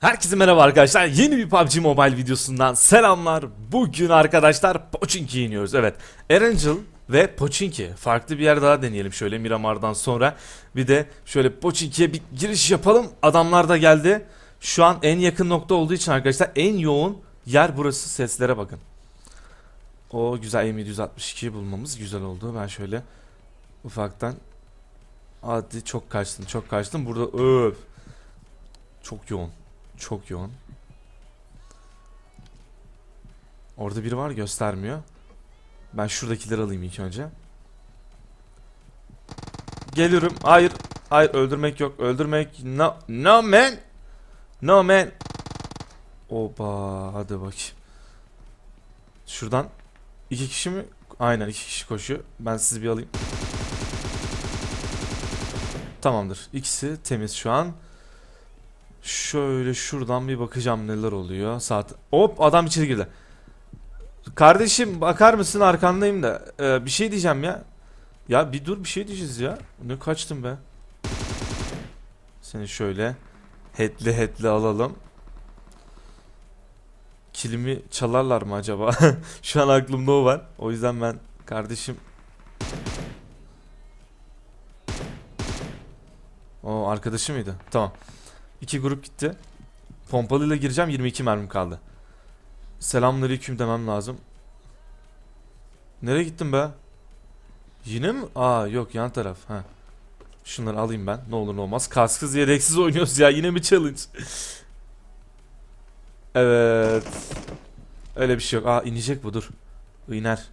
Herkese merhaba arkadaşlar. Yeni bir PUBG Mobile videosundan selamlar. Bugün arkadaşlar Pochinki iniyoruz. Evet. Erangel ve Pochinki. Farklı bir yer daha deneyelim şöyle Miramar'dan sonra. Bir de şöyle Pochinki'ye bir giriş yapalım. Adamlar da geldi. Şu an en yakın nokta olduğu için arkadaşlar en yoğun yer burası. Seslere bakın. O güzel M762'yi bulmamız güzel oldu. Ben şöyle ufaktan Hadi çok kaçtım çok kaçtım. Burada öf. Çok yoğun. Çok yoğun. Orada biri var göstermiyor. Ben şuradakileri alayım ilk önce. Geliyorum. Hayır. Hayır öldürmek yok. Öldürmek. No, no man. No man. Oba hadi bakayım. Şuradan iki kişi mi? Aynen iki kişi koşuyor. Ben sizi bir alayım. Tamamdır. İkisi temiz şu an. Şöyle şuradan bir bakacağım neler oluyor. Saat. Hop adam içeri girdi. Kardeşim bakar mısın arkandayım da. Ee, bir şey diyeceğim ya. Ya bir dur bir şey diyeceğiz ya. Ne kaçtım be. Seni şöyle hetli hetli alalım. Kilimi çalarlar mı acaba? Şu an aklımda o var. O yüzden ben kardeşim O arkadaşı mıydı? Tamam. İki grup gitti. Pompalıyla gireceğim 22 mermim kaldı. Selamünaleyküm demem lazım. Nereye gittin be? Yine mi? Aa yok yan taraf. Ha. Şunları alayım ben. Ne olur ne olmaz. Kasksız yedeksiz oynuyoruz ya. Yine mi challenge? evet. Öyle bir şey yok. Aa inecek bu dur. İner.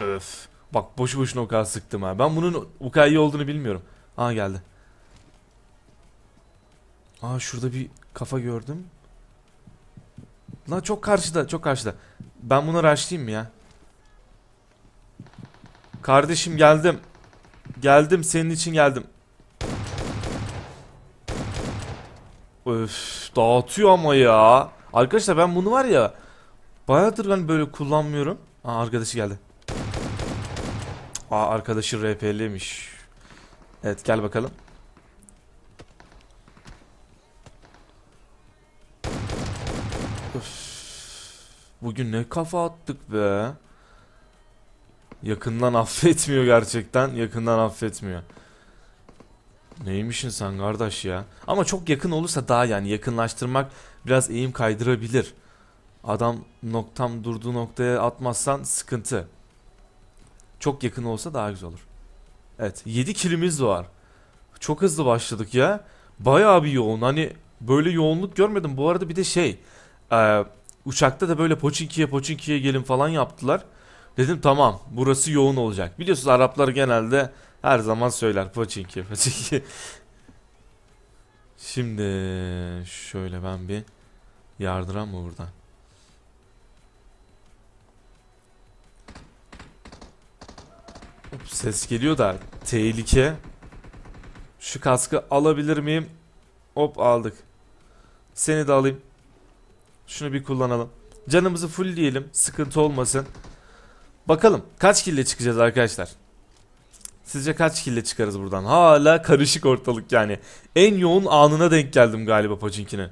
Öf. Bak boşu boşuna o kadar sıktım ha. Ben bunun o kadar iyi olduğunu bilmiyorum. Aa geldi. Aa şurada bir kafa gördüm. Lan çok karşıda, çok karşıda. Ben bunu rushlayayım ya? Kardeşim geldim. Geldim senin için geldim. Öf, dağıtıyor ama ya. Arkadaşlar ben bunu var ya bayağıdır hani böyle kullanmıyorum. Aa arkadaşı geldi. Aa arkadaşı RP'liymiş. Evet gel bakalım. Bugün ne kafa attık be. Yakından affetmiyor gerçekten. Yakından affetmiyor. Neymişin sen kardeş ya. Ama çok yakın olursa daha yani yakınlaştırmak biraz eğim kaydırabilir. Adam noktam durduğu noktaya atmazsan sıkıntı. Çok yakın olsa daha güzel olur. Evet 7 kilimiz var. Çok hızlı başladık ya. Bayağı bir yoğun. Hani böyle yoğunluk görmedim. Bu arada bir de şey. E, uçakta da böyle Poçinki'ye Poçinki'ye gelin falan yaptılar. Dedim tamam burası yoğun olacak. Biliyorsunuz Araplar genelde her zaman söyler Poçinki Poçinki. Şimdi şöyle ben bir yardıram mı buradan? Ses geliyor da tehlike. Şu kaskı alabilir miyim? Hop aldık. Seni de alayım. Şunu bir kullanalım. Canımızı full diyelim. Sıkıntı olmasın. Bakalım kaç kille çıkacağız arkadaşlar. Sizce kaç kille çıkarız buradan? Hala karışık ortalık yani. En yoğun anına denk geldim galiba Pochinki'nin.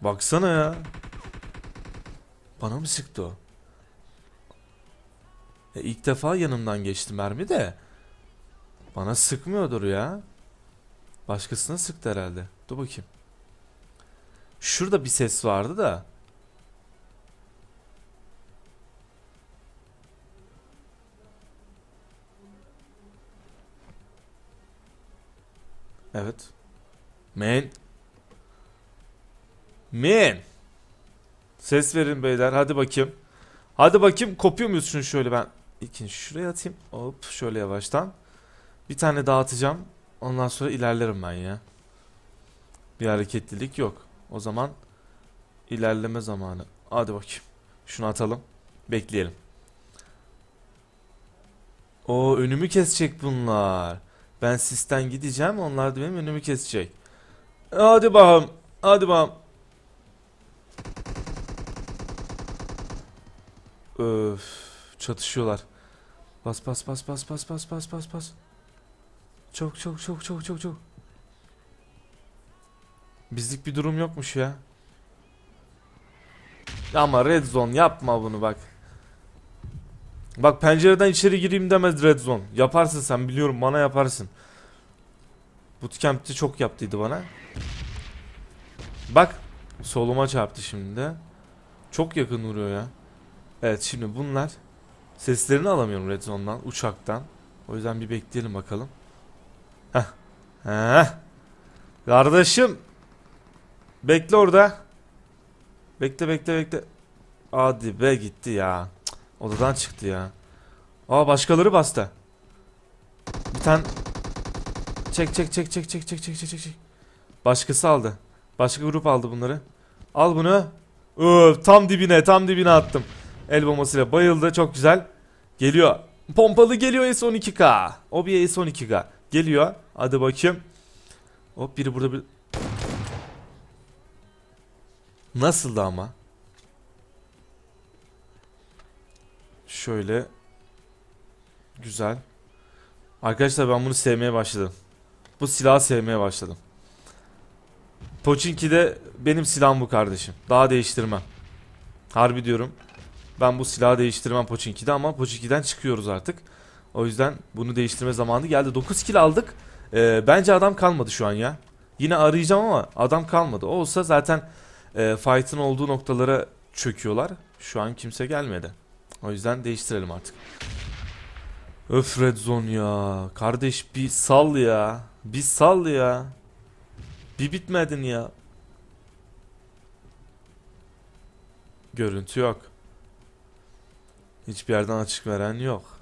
Baksana ya. Bana mı sıktı o? E, ilk defa yanımdan geçti mermi de. Bana sıkmıyordur ya. Başkasına sıktı herhalde. Dur bakayım. Şurada bir ses vardı da. Evet. Man. Man. Ses verin beyler. Hadi bakayım. Hadi bakayım kopuyor muyuz şunu şöyle ben. İkinci şuraya atayım. Hop şöyle yavaştan. Bir tane daha atacağım. Ondan sonra ilerlerim ben ya. Bir hareketlilik yok. O zaman ilerleme zamanı. Hadi bakayım. Şunu atalım. Bekleyelim. O önümü kesecek bunlar. Ben sisten gideceğim. Onlar da benim önümü kesecek. Hadi bakalım. Hadi bakalım. Öf, çatışıyorlar. Bas bas bas bas bas bas bas bas bas. Çok çok çok çok çok çok. Bizlik bir durum yokmuş ya. Ama red zone yapma bunu bak. Bak pencereden içeri gireyim demez red zone. Yaparsın sen biliyorum bana yaparsın. Bootcamp'te çok yaptıydı bana. Bak soluma çarptı şimdi de. Çok yakın vuruyor ya. Evet şimdi bunlar seslerini alamıyorum red zone'dan uçaktan. O yüzden bir bekleyelim bakalım. Heh. Heh. Kardeşim. Bekle orada. Bekle bekle bekle. Hadi be gitti ya. Cık, odadan çıktı ya. Aa başkaları bastı. Bir tane Çek çek çek çek çek çek çek çek çek. Başkası aldı. Başka grup aldı bunları. Al bunu. Öf, tam dibine tam dibine attım. El bombasıyla bayıldı çok güzel. Geliyor. Pompalı geliyor S12K. O bir S12K. Geliyor. Hadi bakayım. Hop biri burada bir... Nasıldı ama? Şöyle. Güzel. Arkadaşlar ben bunu sevmeye başladım. Bu silahı sevmeye başladım. Pochinki'de benim silahım bu kardeşim. Daha değiştirmem. Harbi diyorum. Ben bu silahı değiştirmem Pochinki'de ama Pochinki'den çıkıyoruz artık. O yüzden bunu değiştirme zamanı geldi. 9 kill aldık. Ee, bence adam kalmadı şu an ya. Yine arayacağım ama adam kalmadı. Olsa zaten e, fight'ın olduğu noktalara çöküyorlar. Şu an kimse gelmedi. O yüzden değiştirelim artık. Öf red zone ya. Kardeş bir sal ya. Bir sal ya. Bir bitmedin ya. Görüntü yok. Hiçbir yerden açık veren yok.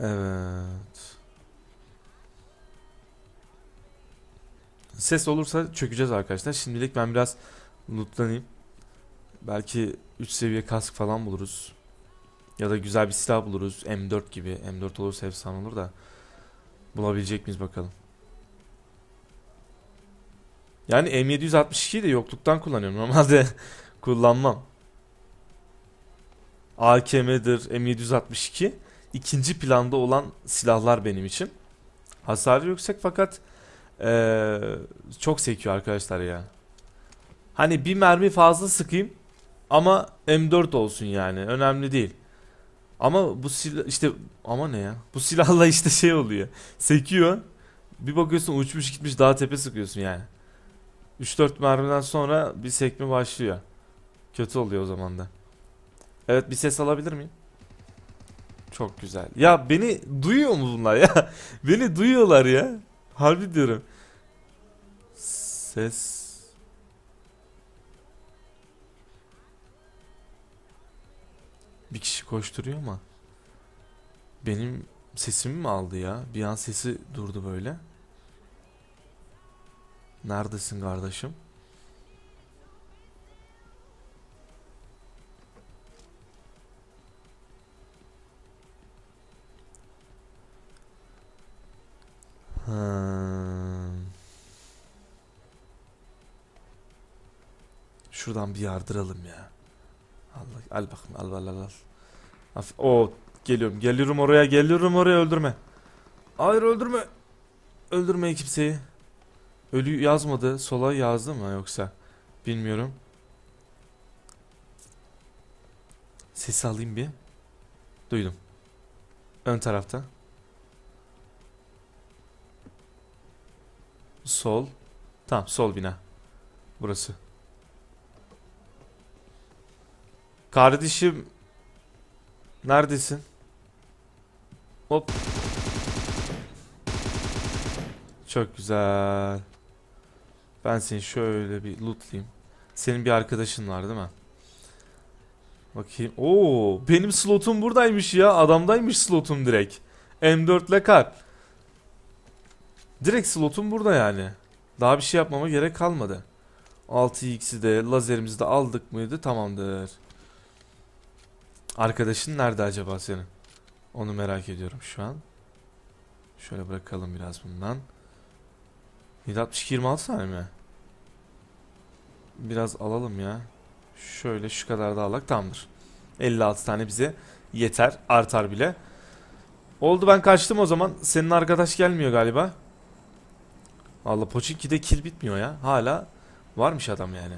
Evet. Ses olursa çökeceğiz arkadaşlar. Şimdilik ben biraz lootlanayım. Belki 3 seviye kask falan buluruz. Ya da güzel bir silah buluruz. M4 gibi. M4 olursa efsane olur da. Bulabilecek miyiz bakalım. Yani M762'yi de yokluktan kullanıyorum. Normalde kullanmam. AKM'dir, M762 ikinci planda olan silahlar benim için. Hasarı yüksek fakat ee, çok sekiyor arkadaşlar ya. Hani bir mermi fazla sıkayım ama M4 olsun yani. Önemli değil. Ama bu silah işte ama ne ya? Bu silahla işte şey oluyor. Sekiyor. Bir bakıyorsun uçmuş gitmiş daha tepe sıkıyorsun yani. 3-4 mermiden sonra bir sekme başlıyor. Kötü oluyor o zaman da. Evet bir ses alabilir miyim? Çok güzel. Ya beni duyuyor mu bunlar ya? beni duyuyorlar ya. Harbi diyorum. Ses Bir kişi koşturuyor ama benim sesimi mi aldı ya? Bir an sesi durdu böyle. Neredesin kardeşim? Şuradan bir yardıralım ya. Allah, al bakın al al al al. O geliyorum geliyorum oraya geliyorum oraya öldürme. Hayır öldürme. Öldürme kimseyi. Ölü yazmadı. Sola yazdı mı yoksa? Bilmiyorum. Sesi alayım bir. Duydum. Ön tarafta. Sol. Tamam sol bina. Burası. Kardeşim. Neredesin? Hop. Çok güzel. Ben seni şöyle bir lootlayayım. Senin bir arkadaşın var değil mi? Bakayım. Oo, benim slotum buradaymış ya. Adamdaymış slotum direkt. M4 ile kar. Direkt slotum burada yani. Daha bir şey yapmama gerek kalmadı. 6x'i de lazerimizi de aldık mıydı? Tamamdır. Arkadaşın nerede acaba senin? Onu merak ediyorum şu an. Şöyle bırakalım biraz bundan. 762 26 saniye mi? Biraz alalım ya. Şöyle şu kadar da alak tamamdır. 56 tane bize yeter. Artar bile. Oldu ben kaçtım o zaman. Senin arkadaş gelmiyor galiba. Allah Pochinki'de kill bitmiyor ya. Hala varmış adam yani.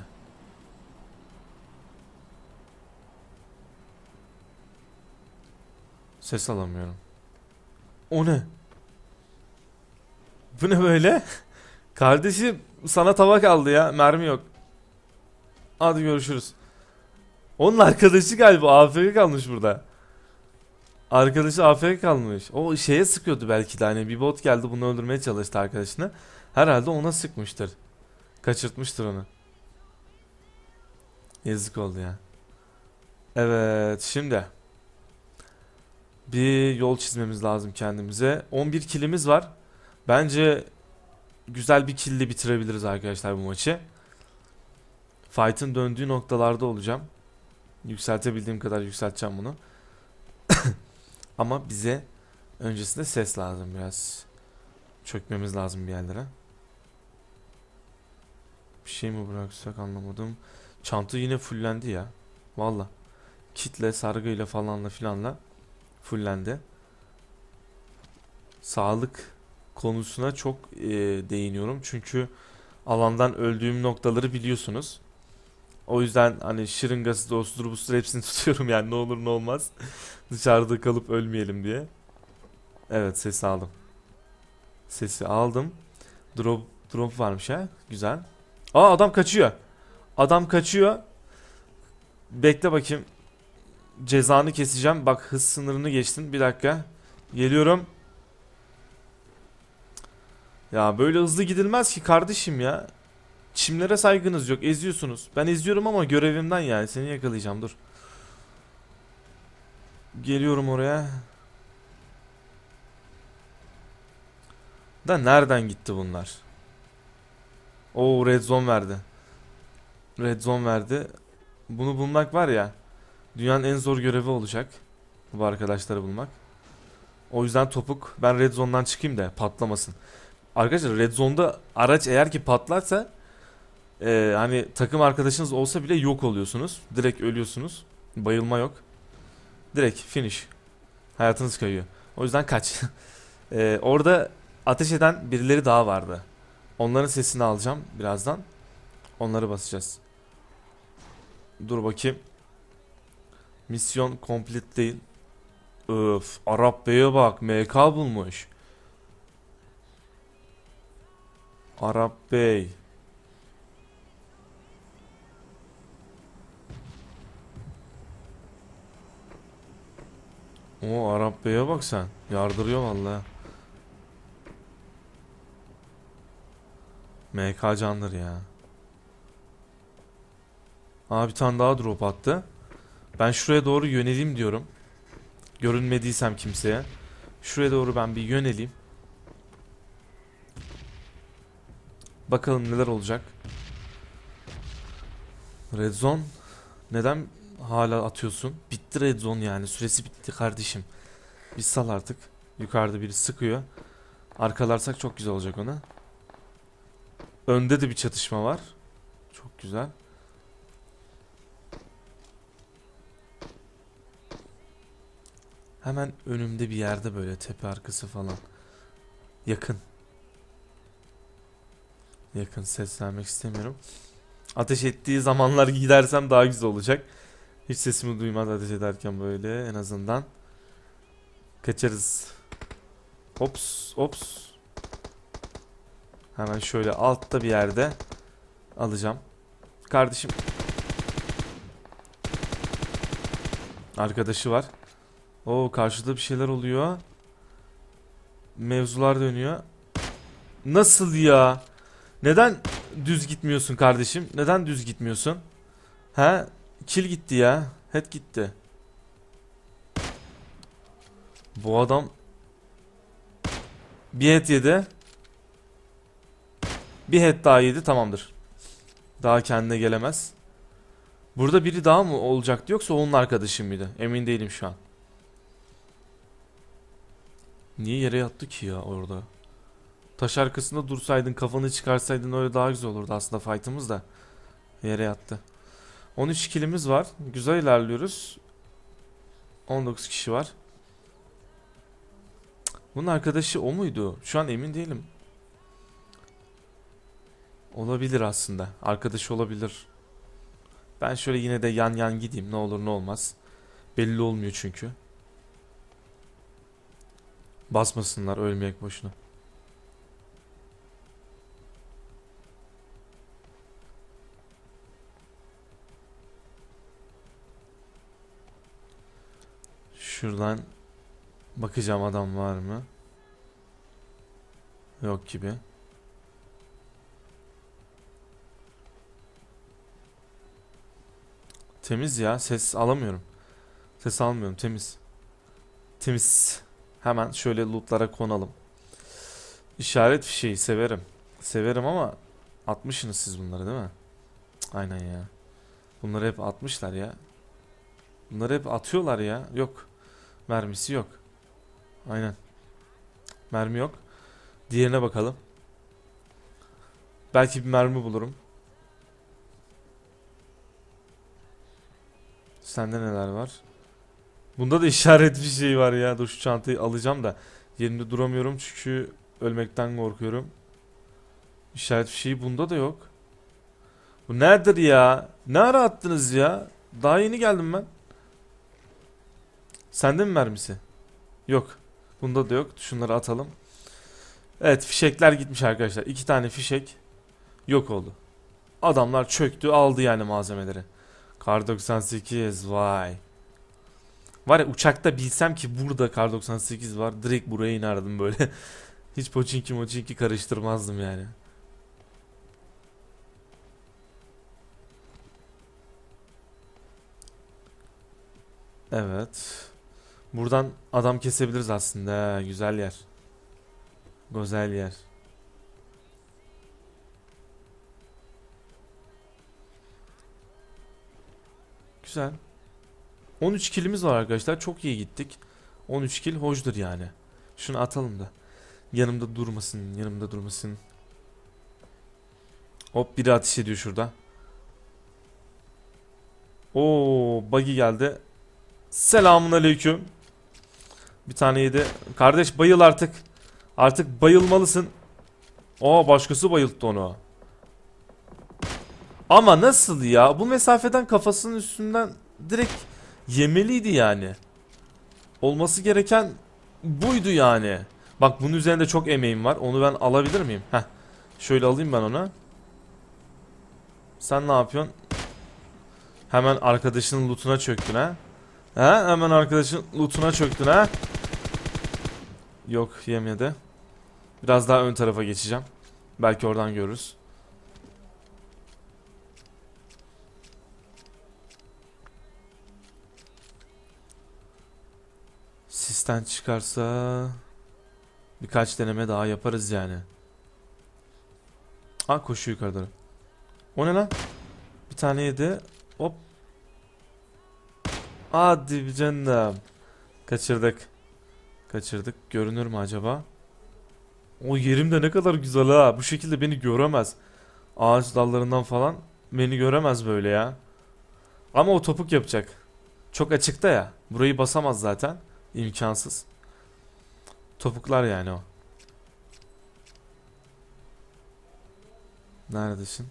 Ses alamıyorum. O ne? Bu ne böyle? Kardeşim sana tava kaldı ya. Mermi yok. Hadi görüşürüz. Onun arkadaşı galiba AFK kalmış burada. Arkadaşı AFK kalmış. O şeye sıkıyordu belki de hani bir bot geldi bunu öldürmeye çalıştı arkadaşını. Herhalde ona sıkmıştır. Kaçırtmıştır onu. Yazık oldu ya. Evet şimdi. Bir yol çizmemiz lazım kendimize. 11 kilimiz var. Bence güzel bir killle bitirebiliriz arkadaşlar bu maçı. Fight'ın döndüğü noktalarda olacağım. Yükseltebildiğim kadar yükselteceğim bunu. Ama bize öncesinde ses lazım biraz. Çökmemiz lazım bir yerlere. Bir şey mi bıraksak anlamadım. Çanta yine fullendi ya. Valla. Kitle, sargıyla falanla filanla fullendi. Sağlık konusuna çok e, değiniyorum. Çünkü alandan öldüğüm noktaları biliyorsunuz. O yüzden hani şırıngası da osudur bustur hepsini tutuyorum yani ne olur ne olmaz. Dışarıda kalıp ölmeyelim diye. Evet sesi aldım. Sesi aldım. Drop, drop varmış ha. Güzel. Aa adam kaçıyor. Adam kaçıyor. Bekle bakayım. Cezanı keseceğim. Bak hız sınırını geçtin. Bir dakika. Geliyorum. Ya böyle hızlı gidilmez ki kardeşim ya. Çimlere saygınız yok. Eziyorsunuz. Ben eziyorum ama görevimden yani. Seni yakalayacağım dur. Geliyorum oraya. Da nereden gitti bunlar? Oo red zone verdi. Red zone verdi. Bunu bulmak var ya. Dünyanın en zor görevi olacak. Bu arkadaşları bulmak. O yüzden topuk ben red zone'dan çıkayım da patlamasın. Arkadaşlar red zone'da araç eğer ki patlarsa e, hani takım arkadaşınız olsa bile yok oluyorsunuz. Direkt ölüyorsunuz. Bayılma yok. Direkt finish. Hayatınız kayıyor. O yüzden kaç. e, orada ateş eden birileri daha vardı. Onların sesini alacağım birazdan. Onları basacağız. Dur bakayım. Misyon complete değil. Öf, Arap Bey'e bak, MK bulmuş. Arap Bey. O Arap Bey'e bak sen. Yardırıyor vallahi. MK candır ya. Aa bir tane daha drop attı. Ben şuraya doğru yöneleyim diyorum. Görünmediysem kimseye. Şuraya doğru ben bir yöneleyim. Bakalım neler olacak. Red Zone. Neden hala atıyorsun? Bitti Red Zone yani. Süresi bitti kardeşim. Bir sal artık. Yukarıda biri sıkıyor. Arkalarsak çok güzel olacak ona. Önde de bir çatışma var. Çok güzel. Hemen önümde bir yerde böyle tepe arkası falan. Yakın. Yakın ses istemiyorum. Ateş ettiği zamanlar gidersem daha güzel olacak. Hiç sesimi duymaz ateş ederken böyle en azından. Kaçarız. Ops ops. Hemen şöyle altta bir yerde alacağım. Kardeşim. Arkadaşı var. O karşıda bir şeyler oluyor. Mevzular dönüyor. Nasıl ya? Neden düz gitmiyorsun kardeşim? Neden düz gitmiyorsun? He? Kill gitti ya. Head gitti. Bu adam bir head yedi. Bir head daha yedi tamamdır. Daha kendine gelemez. Burada biri daha mı olacaktı yoksa onun arkadaşı mıydı? Emin değilim şu an. Niye yere yattı ki ya orada? Taş arkasında dursaydın kafanı çıkarsaydın öyle daha güzel olurdu aslında fight'ımız da. Yere yattı. 13 kilimiz var. Güzel ilerliyoruz. 19 kişi var. Bunun arkadaşı o muydu? Şu an emin değilim. Olabilir aslında. Arkadaşı olabilir. Ben şöyle yine de yan yan gideyim. Ne olur ne olmaz. Belli olmuyor çünkü. Basmasınlar ölmeyek boşuna. Şuradan bakacağım adam var mı? Yok gibi. Temiz ya. Ses alamıyorum. Ses almıyorum. Temiz. Temiz. Hemen şöyle lootlara konalım. İşaret fişeği severim. Severim ama atmışsınız siz bunları değil mi? Aynen ya. Bunları hep atmışlar ya. Bunları hep atıyorlar ya. Yok. Mermisi yok. Aynen. Mermi yok. Diğerine bakalım. Belki bir mermi bulurum. Sende neler var? Bunda da işaret bir şey var ya. Dur şu çantayı alacağım da. Yerimde duramıyorum çünkü ölmekten korkuyorum. İşaret fişeği bunda da yok. Bu nedir ya? Ne ara attınız ya? Daha yeni geldim ben. Sende mi mermisi? Yok. Bunda da yok. Şunları atalım. Evet fişekler gitmiş arkadaşlar. İki tane fişek yok oldu. Adamlar çöktü aldı yani malzemeleri. Kar 98 vay. Var ya uçakta bilsem ki burada Kar 98 var direkt buraya inerdim böyle. Hiç poçinki moçinki karıştırmazdım yani. Evet. Buradan adam kesebiliriz aslında. Güzel yer. Güzel yer. Güzel. 13 kilimiz var arkadaşlar. Çok iyi gittik. 13 kil hoşdur yani. Şunu atalım da. Yanımda durmasın. Yanımda durmasın. Hop biri ateş ediyor şurada. Oo buggy geldi. Selamun aleyküm. Bir tane yedi. Kardeş bayıl artık. Artık bayılmalısın. Aa başkası bayılttı onu. Ama nasıl ya? Bu mesafeden kafasının üstünden direkt yemeliydi yani. Olması gereken buydu yani. Bak bunun üzerinde çok emeğim var. Onu ben alabilir miyim? Heh. Şöyle alayım ben onu. Sen ne yapıyorsun? Hemen arkadaşının lootuna çöktün ha? Ha? Hemen arkadaşın lootuna çöktün ha? Yok yemedi. Biraz daha ön tarafa geçeceğim. Belki oradan görürüz. Sisten çıkarsa birkaç deneme daha yaparız yani. Aa koşuyor yukarı doğru. O ne lan? Bir tane yedi. Hop. Hadi canım. Kaçırdık. Kaçırdık. Görünür mü acaba? O yerim de ne kadar güzel ha. Bu şekilde beni göremez. Ağaç dallarından falan beni göremez böyle ya. Ama o topuk yapacak. Çok açıkta ya. Burayı basamaz zaten. İmkansız. Topuklar yani o. Neredesin?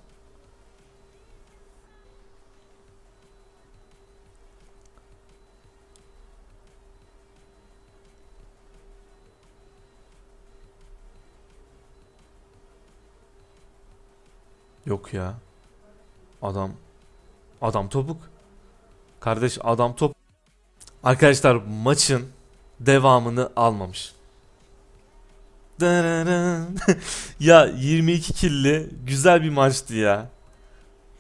Yok ya. Adam adam topuk. Kardeş adam top. Arkadaşlar maçın devamını almamış. Ya 22 killi güzel bir maçtı ya.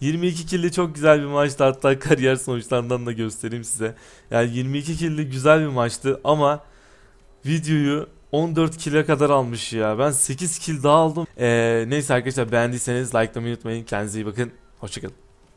22 killi çok güzel bir maçtı hatta kariyer sonuçlarından da göstereyim size. Yani 22 killi güzel bir maçtı ama videoyu 14 kill'e kadar almış ya. Ben 8 kill daha aldım. Ee, neyse arkadaşlar beğendiyseniz likelamayı unutmayın. Kendinize iyi bakın. Hoşçakalın.